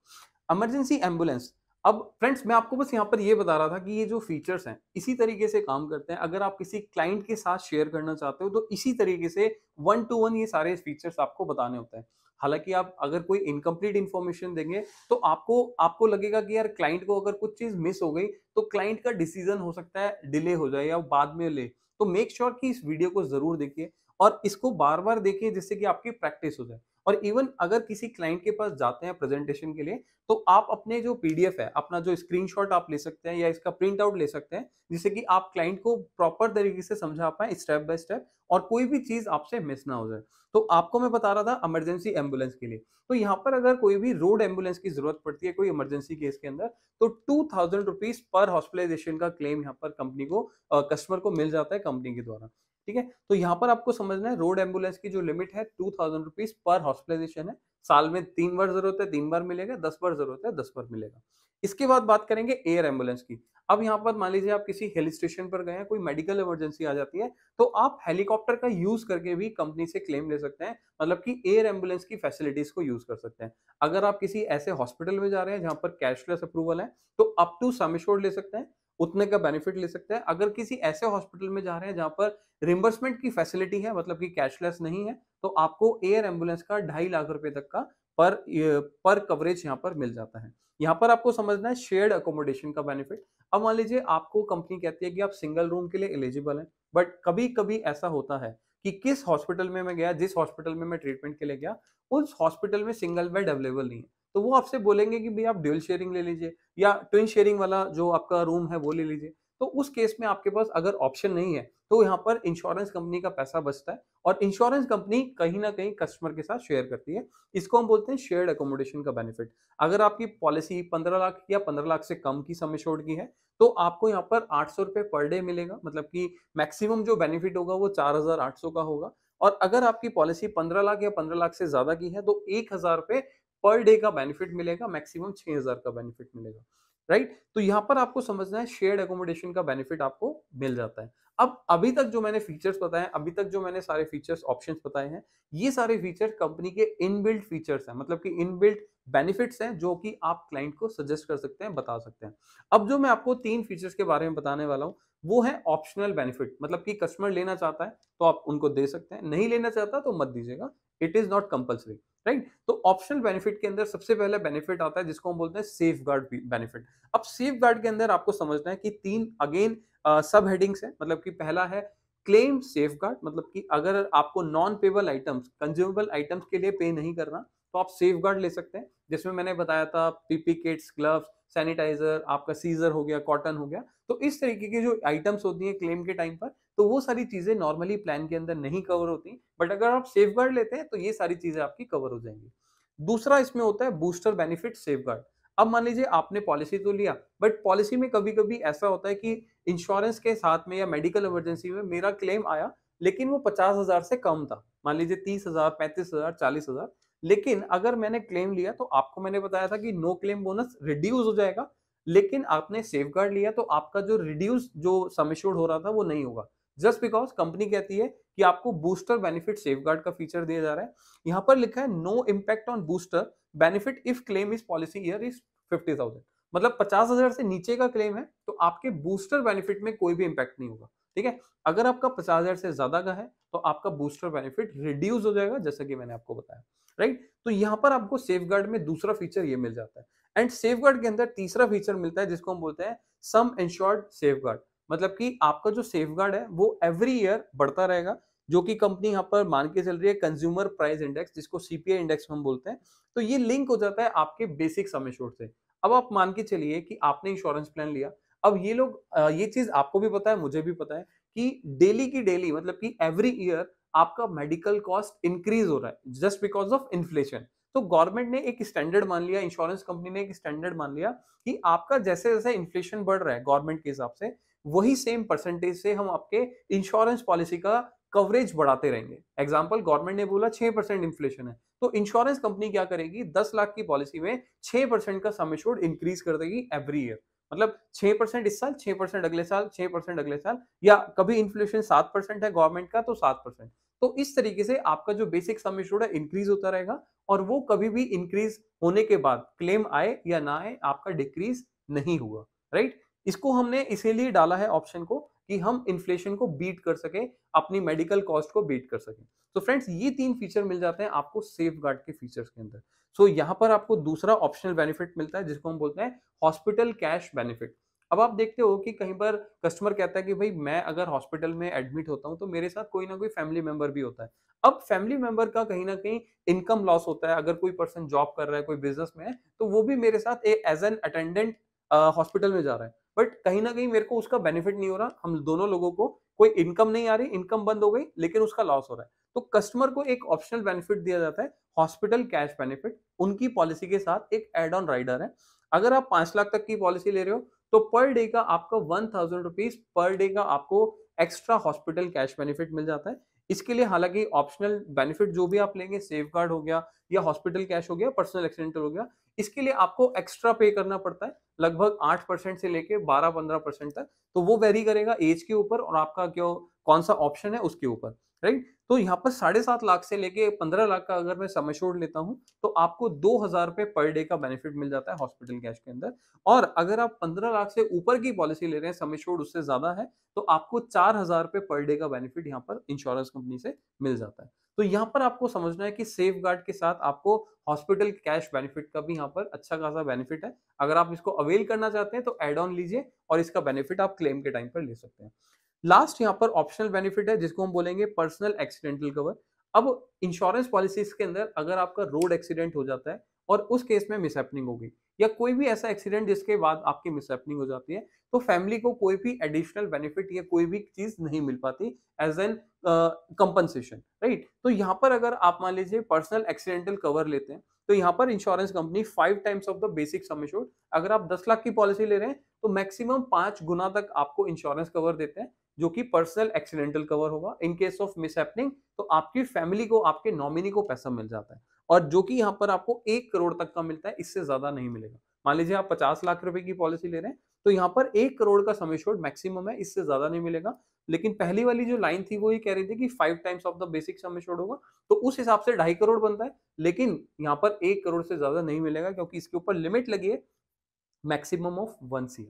इमरजेंसी एंबुलेंस अब फ्रेंड्स मैं आपको बस यहाँ पर ये बता रहा था कि ये जो फीचर्स हैं इसी तरीके से काम करते हैं। अगर आप किसी क्लाइंट के साथ शेयर करना चाहते हो तो इसी तरीके से वन टू वन ये सारे फीचर्स आपको बताने होते हैं। हालाँकि आप अगर कोई इनकम्प्लीट इन्फॉर्मेशन देंगे तो आपको आपको लगेगा कि यार क्लाइंट को अगर कुछ चीज़ मिस हो गई तो क्लाइंट का डिसीज़न हो सकता है डिले हो जाए या बाद में ले। तो मेक श्योर sure कि इस वीडियो को ज़रूर देखिए और इसको बार बार देखिए जिससे कि आपकी प्रैक्टिस हो जाए। और इवन अगर किसी क्लाइंट के पास जाते हैं प्रेजेंटेशन के लिए तो आप अपने जो पीडीएफ है, अपना जो स्क्रीनशॉट आप ले सकते हैं या इसका प्रिंट आउट ले सकते हैं, जिससे कि आप क्लाइंट को प्रॉपर तरीके से समझा पाए स्टेप बाय स्टेप और कोई भी चीज़ आपसे मिस ना हो जाए। तो आपको मैं बता रहा था इमरजेंसी एंबुलेंस के लिए। तो यहाँ पर अगर कोई भी रोड एंबुलेंस की ज़रूरत पड़ती है, कोई इमरजेंसी केस के अंदर तो two thousand rupees per hospitalisation का क्लेम यहाँ पर कंपनी को कस्टमर को मिल जाता है कंपनी के द्वारा। ठीक है? तो यहाँ पर आपको समझना है रोड एंबुलेंस की जो लिमिट है two thousand rupees per hospitalisation है। साल में तीन बार ज़रूरत है, तीन बार मिलेगा, दस बार ज़रूरत है, दस बार मिलेगा। इसके बाद बात करेंगे एयर एंबुलेंस की। अब यहाँ पर मान लीजिए आप किसी हिल स्टेशन पर गए हैं, कोई मेडिकल इमरजेंसी आ जाती है तो आप हेलीकॉप्टर का यूज़ करके भी कंपनी से क्लेम ले सकते हैं मतलब कि एयर एंबुलेंस की फैसिलिटीज़ को यूज़ कर सकते हैं। अगर आप किसी ऐसे हॉस्पिटल में जा रहे हैं जहाँ पर कैशलेस अप्रूवल है तो अप टू समिशोर्ड ले सकते हैं। उतने का बेनिफिट ले सकते हैं। अगर किसी ऐसे हॉस्पिटल में जा रहे हैं जहाँ पर रिम्बर्समेंट की फैसिलिटी है मतलब कि कैशलेस नहीं है तो आपको एयर एंबुलेंस का ढाई लाख रुपए तक का पर पर कवरेज यहाँ पर मिल जाता है। यहाँ पर आपको समझना है शेयर्ड अकोमोडेशन का बेनिफिट अब मान लीजिए आपको कंपनी कहती है कि आप सिंगल रूम के लिए एलिजिबल हैं बट कभी कभी ऐसा होता है कि किस हॉस्पिटल में मैं गया, जिस हॉस्पिटल में मैं ट्रीटमेंट के लिए गया, उस हॉस्पिटल में सिंगल बेड अवेलेबल नहीं है। तो वो आपसे बोलेंगे कि भाई आप ड्यूल शेयरिंग ले लीजिए या ट्विन शेयरिंग वाला जो आपका रूम है वो ले लीजिए। तो उस केस में आपके पास अगर ऑप्शन नहीं है तो यहाँ पर इंश्योरेंस कंपनी का पैसा बचता है और इंश्योरेंस कंपनी कहीं ना कहीं कस्टमर के साथ शेयर करती है। इसको हम बोलते हैं शेयर्ड अकोमोडेशन का बेनिफिट अगर आपकी पॉलिसी पंद्रह लाख या पंद्रह लाख से कम की समय छोड़ की है तो आपको यहाँ पर आठ सौ रुपए पर डे मिलेगा। मतलब कि मैक्सिमम जो बेनिफिट होगा वो चार हज़ार आठ सौ का होगा। और अगर आपकी पॉलिसी पंद्रह लाख या पंद्रह लाख से ज़्यादा की है तो एक हज़ार रुपए पर डे का बेनिफिट मिलेगा, मैक्सिमम छह हज़ार का बेनिफिट मिलेगा, राइट? right? तो यहाँ पर आपको समझना है शेयर्ड एकोमोडेशन का बेनिफिट आपको मिल जाता है। अब अभी तक जो मैंने फीचर्स बताए, अभी तक जो मैंने सारे फीचर्स ऑप्शंस बताए हैं, ये सारे फीचर कंपनी के इनबिल्ट फीचर्स हैं मतलब कि इनबिल्ट बेनिफिट्स हैं, जो कि आप क्लाइंट को सजेस्ट कर सकते हैं, बता सकते हैं। अब जो मैं आपको तीन फीचर्स के बारे में बताने वाला हूँ, वो है ऑप्शनल बेनिफिट मतलब कि कस्टमर लेना चाहता है तो आप उनको दे सकते हैं, नहीं लेना चाहता तो मत दीजिएगा it is not compulsory right? तो ऑप्शनल बेनिफिट के अंदर सबसे पहला बेनिफिट आता है, जिसको हम बोलते हैं सेफ़ गार्ड बेनिफिट अब सेफ़ गार्ड के अंदर आपको समझना है कि तीन अगेन सब हेडिंग्स है मतलब कि पहला है क्लेम सेफ़ गार्ड मतलब कि अगर आपको non payable items consumable items के लिए पे नहीं करना तो आप सेफ़ गार्ड ले सकते हैं। जिसमें मैंने बताया था पीपी किट्स ग्लव्स सैनिटाइजर आपका सीजर हो गया कॉटन हो गया। तो इस तरीके की जो आइटम्स होती हैं क्लेम के टाइम पर तो वो सारी चीज़ें नॉर्मली प्लान के अंदर नहीं कवर होती। बट अगर आप सेफ़ गार्ड लेते हैं तो ये सारी चीज़ें आपकी कवर हो जाएँगी। दूसरा इसमें होता है बूस्टर बेनिफिट सेफ़ गार्ड अब मान लीजिए आपने पॉलिसी तो लिया बट पॉलिसी में कभी कभी ऐसा होता है कि इंश्योरेंस के साथ में या मेडिकल इमरजेंसी में मेरा क्लेम आया, लेकिन वो पचास हज़ार से कम था। मान लीजिए तीस हज़ार, पैंतीस हज़ार, चालीस हज़ार। लेकिन अगर मैंने क्लेम लिया तो आपको मैंने बताया था कि नो क्लेम बोनस रिड्यूस हो जाएगा, लेकिन आपने सेफ़ गार्ड लिया तो आपका जो रिड्यूस जो समिश्योर्ड हो रहा था, वो नहीं होगा। जस्ट बिकॉज़ कंपनी कहती है कि आपको बूस्टर बेनिफिट सेफ़ का फीचर दिया जा रहा है। यहाँ पर लिखा है no impact on booster benefit if claim is policy year is fifty thousand मतलब पचास हज़ार से नीचे का क्लेम है तो आपके बूस्टर बेनिफिट में कोई भी इम्पैक्ट नहीं होगा। ठीक है? अगर आपका पचास हज़ार से ज़्यादा का है तो आपका बूस्टर बेनिफिट रिड्यूस हो जाएगा, जैसा कि मैंने आपको बताया। राइट तो यहाँ पर आपको सेफ़ में दूसरा फीचर ये मिल जाता है। एंड सेफ़ के अंदर तीसरा फीचर मिलता है, जिसको हम बोलते हैं सम इंश्योर्ड सेफ़ मतलब कि आपका जो सेफ़ है, वो एवरी ईयर बढ़ता रहेगा, जो कि कंपनी यहाँ पर मान के चल रही है कंज्यूमर प्राइस इंडेक्स जिसको सीपीआई इंडेक्स हम बोलते हैं तो ये लिंक हो जाता है आपके बेसिक सम से। अब आप मान के चलिए कि आपने इंश्योरेंस प्लान लिया, अब ये लोग ये चीज़ आपको भी पता है, मुझे भी पता है कि डेली की डेली मतलब कि एवरी ईयर आपका मेडिकल कॉस्ट इंक्रीज हो रहा है जस्ट बिकॉज़ ऑफ़ इन्फ्लेशन तो गवर्नमेंट ने एक स्टैंडर्ड मान लिया इंश्योरेंस कंपनी ने एक स्टैंडर्ड मान लिया कि आपका जैसे जैसे इन्फ्लेशन बढ़ रहा है गवर्नमेंट के हिसाब से वही सेम परसेंटेज से हम आपके इंश्योरेंस पॉलिसी का कवरेज बढ़ाते रहेंगे। एग्ज़ाम्पल गवर्नमेंट ने बोला छह परसेंट इन्फ्लेशन है। तो इंश्योरेंस कंपनी क्या करेगी? दस लाख की पॉलिसी में छह परसेंट का सम इंक्रीज कर देगी एवरी ईयर मतलब छह परसेंट इस साल, छह परसेंट अगले साल, छह परसेंट अगले साल, या कभी इन्फ्लेशन सात परसेंट है गवर्नमेंट का तो सात परसेंट तो इस तरीके से आपका जो बेसिक सम है इंक्रीज होता रहेगा और वो कभी भी इंक्रीज होने के बाद क्लेम आए या ना आए, आपका डिक्रीज नहीं हुआ। राइट इसको हमने इसीलिए डाला है ऑप्शन को कि हम इन्फ्लेशन को बीट कर सके अपनी मेडिकल कॉस्ट को बीट कर सके। तो फ्रेंड्स ये तीन फीचर मिल जाते हैं आपको सेफ़ गार्ड के फीचर्स के अंदर। सो so, यहाँ पर आपको दूसरा ऑप्शनल बेनिफिट मिलता है जिसको हम बोलते हैं हॉस्पिटल कैश बेनिफिट अब आप देखते हो कि कहीं पर कस्टमर कहता है कि भाई मैं अगर हॉस्पिटल में एडमिट होता हूँ तो मेरे साथ कोई ना कोई फैमिली मेंबर भी होता है। अब फैमिली मेंबर का कहीं ना कहीं इनकम लॉस होता है अगर कोई पर्सन जॉब कर रहा है कोई बिज़नेस में है तो वो भी मेरे साथ एज एन अटेंडेंट हॉस्पिटल में जा रहा है। बट कहीं ना कहीं मेरे को उसका बेनिफिट नहीं हो रहा। हम दोनों लोगों को कोई इनकम नहीं आ रही इनकम बंद हो गई, लेकिन उसका लॉस हो रहा है। तो कस्टमर को एक ऑप्शनल बेनिफिट दिया जाता है हॉस्पिटल कैश बेनिफिट उनकी पॉलिसी के साथ एक एड ऑन राइडर है। अगर आप पाँच लाख तक की पॉलिसी ले रहे हो तो पर डे का आपका one thousand rupees per day का आपको एक्स्ट्रा हॉस्पिटल कैश बेनिफिट मिल जाता है। इसके लिए हालाँकि ऑप्शनल बेनिफिट जो भी आप लेंगे सेफ़ गार्ड हो गया या हॉस्पिटल कैश हो गया पर्सनल एक्सीडेंटल हो गया इसके लिए आपको एक्स्ट्रा पे करना पड़ता है, लगभग आठ परसेंट से लेके बारह पंद्रह परसेंट तक तो वो वेरी करेगा एज के ऊपर और आपका क्यों, कौन सा ऑप्शन है उसके ऊपर। राइट? तो यहाँ पर साढ़े सात लाख से लेके पंद्रह लाख का अगर मैं समय लेता हूँ तो आपको दो हज़ार रुपए पर डे का बेनिफिट मिल जाता है हॉस्पिटल कैश के अंदर। और अगर आप पंद्रह लाख से ऊपर की पॉलिसी ले रहे हैं समय उससे ज़्यादा है तो आपको चार हज़ार रुपए पर डे का बेनिफिट यहाँ पर इंश्योरेंस कंपनी से मिल जाता है। तो यहाँ पर आपको समझना है कि सेफ़ गार्ड के साथ आपको हॉस्पिटल कैश बेनिफिट का भी यहाँ पर अच्छा खासा बेनिफिट है। अगर आप इसको अवेल करना चाहते हैं तो एड ऑन लीजिए और इसका बेनिफिट आप क्लेम के टाइम पर ले सकते हैं। लास्ट यहाँ पर ऑप्शनल बेनिफिट है, जिसको हम बोलेंगे पर्सनल एक्सीडेंटल कवर अब इंश्योरेंस पॉलिसीज़ के अंदर अगर आपका रोड एक्सीडेंट हो जाता है और उस केस में मिसहैपनिंग होगी, या कोई भी ऐसा एक्सीडेंट जिसके बाद आपकी मिसहैपनिंग हो जाती है तो फैमिली को कोई भी एडिशनल बेनिफिट या कोई भी चीज़ नहीं मिल पाती एज एन कंपनसेशन राइट तो यहाँ पर अगर आप मान लीजिए पर्सनल एक्सीडेंटल कवर लेते हैं तो यहाँ पर insurance company five times of the basic sum अगर आप दस लाख की पॉलिसी ले रहे हैं तो मैक्सिमम पाँच गुना तक आपको इंश्योरेंस कवर देते हैं जो कि पर्सनल एक्सीडेंटल कवर होगा, इन केस ऑफ़ मिस तो आपकी फैमिली को, आपके नॉमिनी को पैसा मिल जाता है। और जो कि यहाँ पर आपको एक करोड़ तक का मिलता है, इससे ज़्यादा नहीं मिलेगा। मान लीजिए आप पचास लाख रुपए की पॉलिसी ले रहे हैं तो यहाँ पर एक करोड़ का समय मैक्सिमम है, इससे ज़्यादा नहीं मिलेगा। लेकिन पहली वाली जो लाइन थी, वो ये कह रही थी कि five times of the basic समय सम होगा तो उस हिसाब से ढाई करोड़ बनता है, लेकिन यहाँ पर एक करोड़ से ज़्यादा नहीं मिलेगा, क्योंकि इसके ऊपर लिमिट लगी है maximum of one C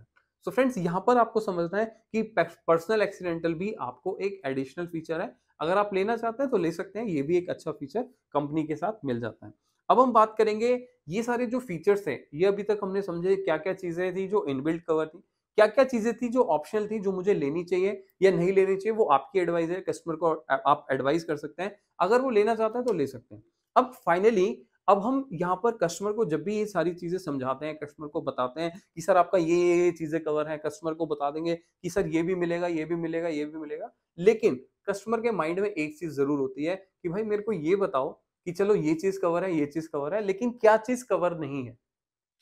so friends यहाँ पर आपको समझना है कि पर्सनल एक्सीडेंटल भी आपको एक एडिशनल फीचर है। अगर आप लेना चाहते हैं तो ले सकते हैं, ये भी एक अच्छा फीचर कंपनी के साथ मिल जाता है। अब हम बात करेंगे ये सारे जो फीचर्स थे ये अभी तक हमने समझे क्या क्या चीज़ें थी जो इनबिल्ट कवर थी क्या क्या चीज़ें थी जो ऑप्शनल थी जो मुझे लेनी चाहिए या नहीं लेनी चाहिए, वो आपकी एडवाइस है कस्टमर को आप एडवाइस कर सकते हैं। अगर वो लेना चाहता है तो ले सकते हैं। अब फाइनली अब हम यहाँ पर कस्टमर को जब भी ये सारी चीज़ें समझाते हैं कस्टमर को बताते हैं कि, सर, आपका ये ये चीज़ें कवर है कस्टमर को बता देंगे कि, सर, ये भी मिलेगा, ये भी मिलेगा, ये भी मिलेगा। लेकिन कस्टमर के माइंड में एक चीज़ ज़रूर होती है कि, भाई, मेरे को ये बताओ कि चलो, ये चीज़ कवर है, ये चीज़ कवर है, लेकिन क्या चीज़ कवर नहीं है?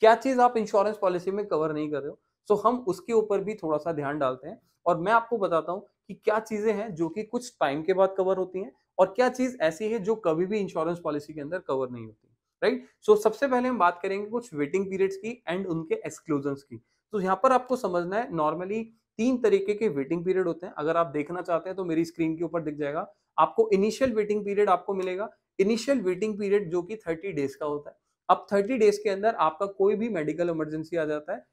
क्या चीज़ आप इंश्योरेंस पॉलिसी में कवर नहीं कर रहे हो? सो हम उसके ऊपर भी थोड़ा सा ध्यान डालते हैं और मैं आपको बताता हूँ कि क्या चीज़ें हैं जो कि कुछ टाइम के बाद कवर होती हैं और क्या चीज़ ऐसी है जो कभी भी इंश्योरेंस पॉलिसी के अंदर कवर नहीं होती। राइट? सो सबसे पहले हम बात करेंगे कुछ वेटिंग पीरियड्स की एंड उनके एक्सक्लूजन की। तो यहाँ पर आपको समझना है, नॉर्मली तीन तरीके के वेटिंग पीरियड होते हैं। अगर आप देखना चाहते हैं तो मेरी स्क्रीन के ऊपर दिख जाएगा। आपको इनिशियल वेटिंग पीरियड आपको मिलेगा। इनिशियल वेटिंग पीरियड जो कि थर्टी डेज़ का होता है। अब थर्टी डेज़ के अंदर आपका कोई भी मेडिकल इमरजेंसी आ जाता है,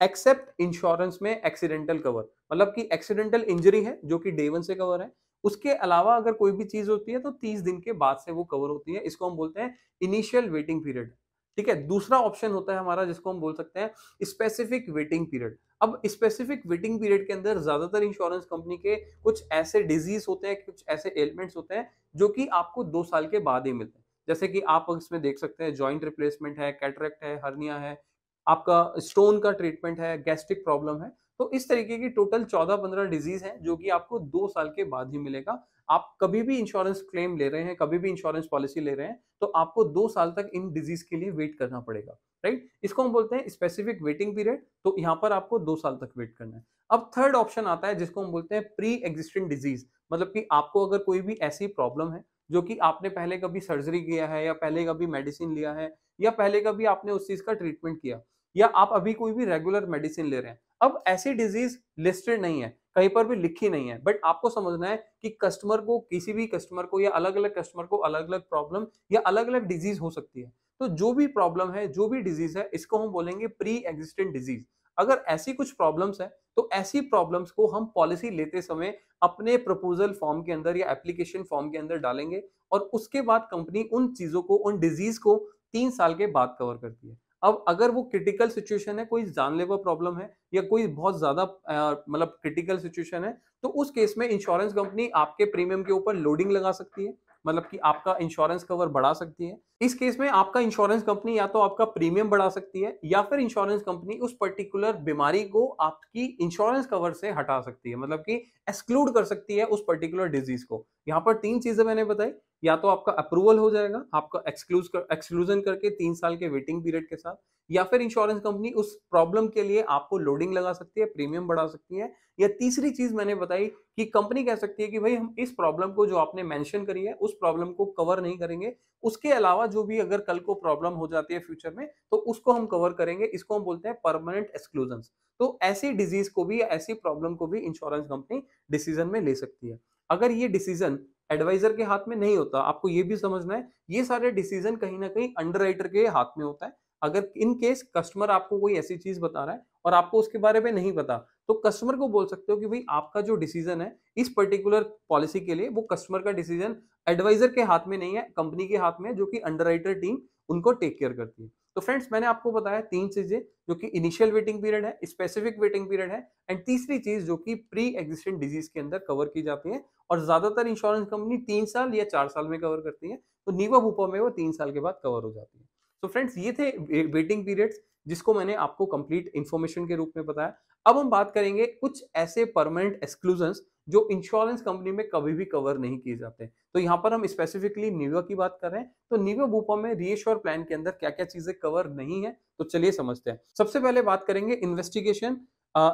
एक्सेप्ट इंश्योरेंस में एक्सीडेंटल कवर। मतलब कि एक्सीडेंटल इंजरी है जो कि डे वन से कवर है। उसके अलावा अगर कोई भी चीज़ होती है तो तीस दिन के बाद से वो कवर होती है। इसको हम बोलते हैं इनिशियल वेटिंग पीरियड ठीक है? दूसरा ऑप्शन होता है हमारा, जिसको हम बोल सकते हैं स्पेसिफिक वेटिंग पीरियड अब स्पेसिफिक वेटिंग पीरियड के अंदर ज़्यादातर इंश्योरेंस कंपनी के कुछ ऐसे डिज़ीज़ होते हैं, कुछ ऐसे एलिमेंट्स होते हैं, जो कि आपको दो साल के बाद ही मिलते हैं। जैसे कि आप इसमें देख सकते हैं जॉइंट रिप्लेसमेंट है कैटरेक्ट है हर्निया है, आपका स्टोन का ट्रीटमेंट है गैस्ट्रिक प्रॉब्लम है तो इस तरीके की टोटल चौदह पंद्रह डिज़ीज़ है, जो कि आपको दो साल के बाद ही मिलेगा। आप कभी भी इंश्योरेंस क्लेम ले रहे हैं, कभी भी इंश्योरेंस पॉलिसी ले रहे हैं तो आपको दो साल तक इन डिज़ीज़ के लिए वेट करना पड़ेगा राइट इसको हम बोलते हैं स्पेसिफिक वेटिंग पीरियड तो यहाँ पर आपको दो साल तक वेट करना है। अब थर्ड ऑप्शन आता है, जिसको हम बोलते हैं प्री एग्जिस्टिंग डिज़ीज़ मतलब कि आपको अगर कोई भी ऐसी प्रॉब्लम है, जो कि आपने पहले कभी सर्जरी किया है, या पहले कभी मेडिसिन लिया है, या पहले कभी आपने उस चीज़ का ट्रीटमेंट किया या आप अभी कोई भी रेगुलर मेडिसिन ले रहे हैं। अब ऐसी डिज़ीज़ लिस्टेड नहीं है, कहीं पर भी लिखी नहीं है बट आपको समझना है कि कस्टमर को, किसी भी कस्टमर को या अलग अलग कस्टमर को अलग अलग प्रॉब्लम या अलग अलग डिज़ीज़ हो सकती है। तो जो भी प्रॉब्लम है, जो भी डिज़ीज़ है, इसको हम बोलेंगे प्री एग्जिस्टेंट डिज़ीज़ अगर ऐसी कुछ प्रॉब्लम्स है तो ऐसी प्रॉब्लम्स को हम पॉलिसी लेते समय अपने प्रपोजल फॉर्म के अंदर या एप्लीकेशन फॉर्म के अंदर डालेंगे और उसके बाद कंपनी उन चीज़ों को, उन डिज़ीज़ को तीन साल के बाद कवर करती है। अब अगर वो क्रिटिकल सिचुएशन है, कोई जानलेवा प्रॉब्लम है या कोई बहुत ज़्यादा मतलब क्रिटिकल सिचुएशन है तो उस केस में इंश्योरेंस कंपनी आपके प्रीमियम के ऊपर लोडिंग लगा सकती है मतलब कि आपका इंश्योरेंस कवर बढ़ा सकती है। इस केस में आपका इंश्योरेंस कंपनी या तो आपका प्रीमियम बढ़ा सकती है या फिर इंश्योरेंस कंपनी उस पर्टिकुलर बीमारी को आपकी इंश्योरेंस कवर से हटा सकती है मतलब कि एक्सक्लूड कर सकती है उस पर्टिकुलर डिज़ीज़ को। यहाँ पर तीन चीज़ें मैंने बताई या तो आपका अप्रूवल हो जाएगा आपका एक्सक्लूज कर, एक्सक्लूजन करके तीन साल के वेटिंग पीरियड के साथ या फिर इंश्योरेंस कंपनी उस प्रॉब्लम के लिए आपको लोडिंग लगा सकती है प्रीमियम बढ़ा सकती है। या तीसरी चीज़ मैंने बताई कि कंपनी कह सकती है कि भाई हम इस प्रॉब्लम को जो आपने मेंशन करी है उस प्रॉब्लम को कवर नहीं करेंगे। उसके अलावा जो भी अगर कल को प्रॉब्लम हो जाती है फ्यूचर में तो उसको हम कवर करेंगे इसको हम बोलते हैं परमानेंट एक्सक्लूजन तो ऐसी डिज़ीज़ को भी या ऐसी प्रॉब्लम को भी इंश्योरेंस कंपनी डिसीज़न में ले सकती है। अगर ये डिसीज़न एडवाइजर के हाथ में नहीं होता। आपको ये भी समझना है, ये सारे डिसीज़न कहीं ना कहीं अंडर के हाथ में होता है। अगर इन केस कस्टमर आपको कोई ऐसी चीज़ बता रहा है और आपको उसके बारे में नहीं पता तो कस्टमर को बोल सकते हो कि भाई आपका जो डिसीज़न है इस पर्टिकुलर पॉलिसी के लिए वो कस्टमर का डिसीज़न एडवाइजर के हाथ में नहीं है, कंपनी के हाथ में जो कि अंडर टीम उनको टेक केयर करती है। तो फ्रेंड्स, मैंने आपको बताया तीन चीज़ें जो कि इनिशियल वेटिंग पीरियड है स्पेसिफिक वेटिंग पीरियड है एंड तीसरी चीज़ जो कि प्री एग्जिस्टेंट डिज़ीज़ के अंदर कवर की जाती है और ज़्यादातर इंश्योरेंस कंपनी तीन साल या चार साल में कवर करती है तो नीवा भूपा में वो तीन साल के बाद कवर हो जाती है। तो फ्रेंड्स, ये थे वेटिंग पीरियड्स जिसको मैंने आपको कंप्लीट इन्फॉर्मेशन के रूप में बताया। अब हम बात करेंगे कुछ ऐसे परमानेंट एक्सक्लूजन जो इंश्योरेंस कंपनी में कभी भी कवर नहीं किए जाते तो यहाँ पर हम स्पेसिफिकली न्यूवा की बात कर रहे हैं। तो न्यूवा भूपा में रीएश्योर प्लान के अंदर क्या क्या चीज़ें कवर नहीं है? तो चलिए समझते हैं। सबसे पहले बात करेंगे investigation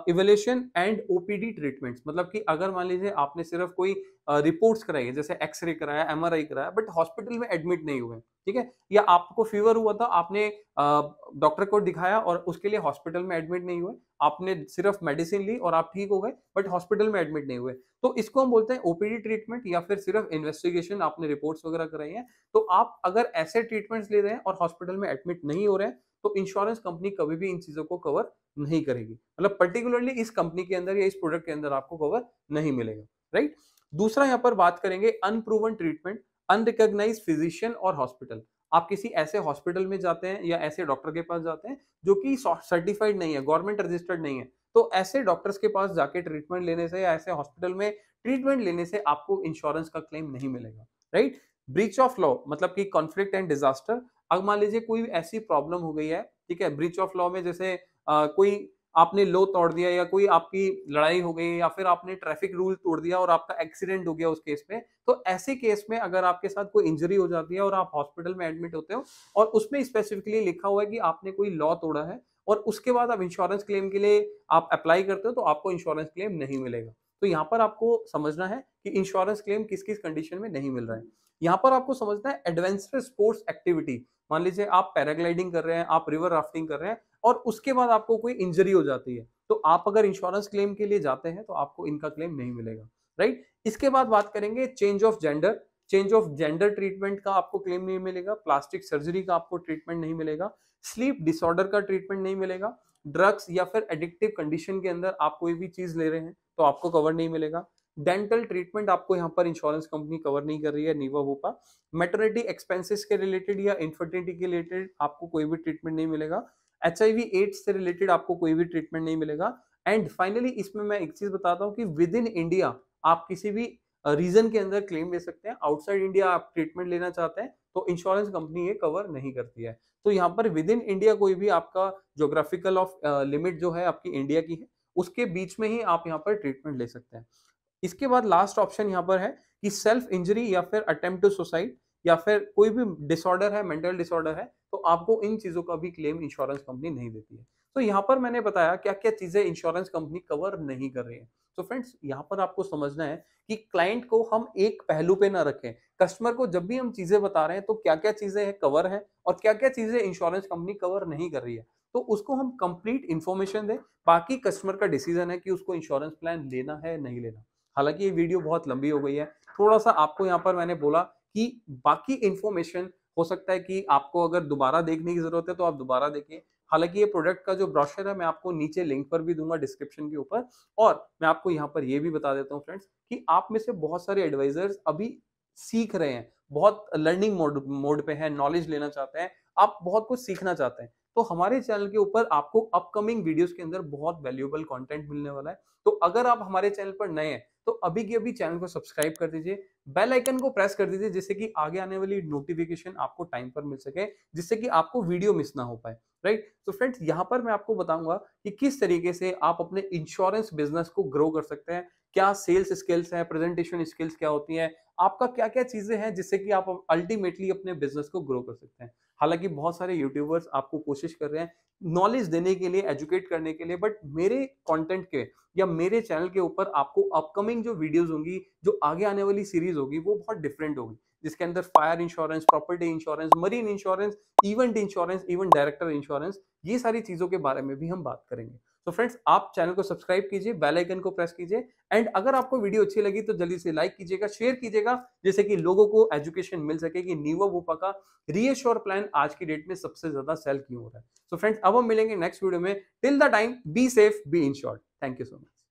evaluation and OPD treatments मतलब कि अगर मान लीजिए आपने सिर्फ़ कोई रिपोर्ट्स कराई है, जैसे एक्सरे कराया एमआरआई कराया बट हॉस्पिटल में एडमिट नहीं हुए ठीक है? या आपको फीवर हुआ था आपने डॉक्टर को दिखाया और उसके लिए हॉस्पिटल में एडमिट नहीं हुए, आपने सिर्फ़ मेडिसिन ली और आप ठीक हो गए बट हॉस्पिटल में एडमिट नहीं हुए। तो इसको हम बोलते हैं ओपीडी ट्रीटमेंट या फिर सिर्फ़ इन्वेस्टिगेशन आपने रिपोर्ट्स वगैरह कराई है। तो आप अगर ऐसे ट्रीटमेंट्स ले रहे हैं और हॉस्पिटल में एडमिट नहीं हो रहे हैं तो इंश्योरेंस कंपनी कभी भी इन चीज़ों को कवर नहीं करेगी। मतलब पर्टिकुलरली इस कंपनी के अंदर या इस प्रोडक्ट के अंदर आपको कवर नहीं मिलेगा राइट दूसरा यहाँ पर बात करेंगे अनप्रूवन ट्रीटमेंट अनरिकॉग्नाइज फिजिशियन और हॉस्पिटल आप किसी ऐसे हॉस्पिटल में जाते हैं या ऐसे डॉक्टर के पास जाते हैं जो कि सर्टिफाइड नहीं है गवर्नमेंट रजिस्टर्ड नहीं है। तो ऐसे डॉक्टर्स के पास जाके ट्रीटमेंट लेने से या ऐसे हॉस्पिटल में ट्रीटमेंट लेने से आपको इंश्योरेंस का क्लेम नहीं मिलेगा राइट ब्रीच ऑफ़ लॉ मतलब कि कॉन्फ्लिक्ट एंड डिजास्टर अब मान लीजिए कोई ऐसी प्रॉब्लम हो गई है ठीक है ब्रिच ऑफ़ लॉ में जैसे आ, कोई आपने लो तोड़ दिया या कोई आपकी लड़ाई हो गई या फिर आपने ट्रैफ़िक रूल तोड़ दिया और आपका एक्सीडेंट हो गया उस केस में तो ऐसे केस में अगर आपके साथ कोई इंजरी हो जाती है और आप हॉस्पिटल में एडमिट होते हो और उसमें स्पेसिफिकली लिखा हुआ है कि आपने कोई लॉ तोड़ा है और उसके बाद आप इंश्योरेंस क्लेम के लिए आप अप्लाई करते हो तो आपको इंश्योरेंस क्लेम नहीं मिलेगा। तो यहाँ पर आपको समझना है कि इंश्योरेंस क्लेम किस किस कंडीशन में नहीं मिल रहा है। यहाँ पर आपको समझना है एडवेंचर स्पोर्ट्स एक्टिविटी मान लीजिए आप पैराग्लाइडिंग कर रहे हैं, आप रिवर राफ्टिंग कर रहे हैं और उसके बाद आपको कोई इंजरी हो जाती है। तो आप अगर इंश्योरेंस क्लेम के लिए जाते हैं तो आपको इनका क्लेम नहीं मिलेगा राइट इसके बाद बात करेंगे change of gender change of gender treatment का आपको क्लेम नहीं मिलेगा प्लास्टिक सर्जरी का आपको ट्रीटमेंट नहीं मिलेगा स्लीप डिसऑर्डर का ट्रीटमेंट नहीं मिलेगा ड्रग्स या फिर एडिक्टिव कंडीशन के अंदर आप कोई भी चीज़ ले रहे हैं तो आपको कवर नहीं मिलेगा। डेंटल ट्रीटमेंट आपको यहाँ पर इंश्योरेंस कंपनी कवर नहीं कर रही है नीवा वोपा मेटर्निटी एक्सपेंसेस के रिलेटेड या इन्फर्टिलिटी के रिलेटेड आपको कोई भी ट्रीटमेंट नहीं मिलेगा। एच आई एड्स से रिलेटेड आपको कोई भी ट्रीटमेंट नहीं मिलेगा। एंड फाइनली इसमें मैं एक चीज़ बताता हूँ कि विद इन इंडिया आप किसी भी रीजन के अंदर क्लेम ले सकते हैं। आउटसाइड इंडिया आप ट्रीटमेंट लेना चाहते हैं तो इंश्योरेंस कंपनी ये कवर नहीं करती है। तो यहाँ पर विद इन इंडिया कोई भी आपका जोग्राफिकल ऑफ़ लिमिट जो है आपकी इंडिया की है, उसके बीच में ही आप यहाँ पर ट्रीटमेंट ले सकते हैं। इसके बाद लास्ट ऑप्शन यहाँ पर है कि सेल्फ इंजरी या फिर अटेम्प्ट टू सुसाइड या फिर कोई भी डिसऑर्डर है मेंटल डिसऑर्डर है तो आपको इन चीज़ों का भी क्लेम इंश्योरेंस कंपनी नहीं देती है। तो यहाँ पर मैंने बताया क्या क्या चीज़ें इंश्योरेंस कंपनी कवर नहीं कर रही है। तो फ्रेंड्स यहाँ पर आपको समझना है कि क्लाइंट को हम एक पहलू पे ना रखें। कस्टमर को जब भी हम चीज़ें बता रहे हैं तो क्या क्या चीज़ें कवर है और क्या क्या चीज़ें इंश्योरेंस कंपनी कवर नहीं कर रही है। तो उसको हम कंप्लीट इन्फॉर्मेशन दें। बाकी कस्टमर का डिसीज़न है कि उसको इंश्योरेंस प्लान लेना है, नहीं लेना। हालाँकि ये वीडियो बहुत लंबी हो गई है। थोड़ा सा आपको यहाँ पर मैंने बोला कि बाकी इन्फॉर्मेशन हो सकता है कि आपको अगर दोबारा देखने की ज़रूरत है तो आप दोबारा देखें। हालाँकि ये प्रोडक्ट का जो ब्रॉशर है, मैं आपको नीचे लिंक पर भी दूँगा डिस्क्रिप्शन के ऊपर और मैं आपको यहाँ पर ये भी बता देता हूँ फ्रेंड्स कि आप में से बहुत सारे एडवाइजर्स अभी सीख रहे हैं। बहुत लर्निंग मोड मोड पे हैं नॉलेज लेना चाहते हैं। आप बहुत कुछ सीखना चाहते हैं। तो हमारे चैनल के ऊपर आपको अपकमिंग वीडियोस के अंदर बहुत वैल्यूएबल कंटेंट मिलने वाला है। तो अगर आप हमारे चैनल पर नए हैं तो अभी के अभी चैनल को सब्सक्राइब कर दीजिए बेल आइकन को प्रेस कर दीजिए, जिससे कि आगे आने वाली नोटिफिकेशन आपको टाइम पर मिल सके, जिससे कि आपको वीडियो मिस ना हो पाए राइट तो फ्रेंड्स यहाँ पर मैं आपको बताऊँगा कि किस तरीके से आप अपने इंश्योरेंस बिज़नेस को ग्रो कर सकते हैं, क्या सेल्स स्किल्स हैं प्रेजेंटेशन स्किल्स क्या होती हैं आपका क्या क्या चीज़ें हैं जिससे कि आप अल्टीमेटली अपने बिज़नेस को ग्रो कर सकते हैं? हालाँकि बहुत सारे यूट्यूबर्स आपको कोशिश कर रहे हैं नॉलेज देने के लिए एजुकेट करने के लिए बट मेरे कंटेंट के या मेरे चैनल के ऊपर आपको अपकमिंग जो वीडियोस होंगी, जो आगे आने वाली सीरीज़ होगी, वो बहुत डिफरेंट होगी। जिसके अंदर fire insurance property insurance marine insurance event insurance even director insurance ये सारी चीज़ों के बारे में भी हम बात करेंगे। तो फ्रेंड्स आप चैनल को सब्सक्राइब कीजिए बेल आइकन को प्रेस कीजिए एंड अगर आपको वीडियो अच्छी लगी तो जल्दी से लाइक कीजिएगा शेयर कीजिएगा, जिससे कि लोगों को एजुकेशन मिल सके कि नीवा वोपा का रीएश्योर प्लान आज की डेट में सबसे ज़्यादा सेल क्यों हो रहा है। सो फ्रेंड्स अब हम मिलेंगे नेक्स्ट वीडियो में। Till the time be safe be in short thank you so much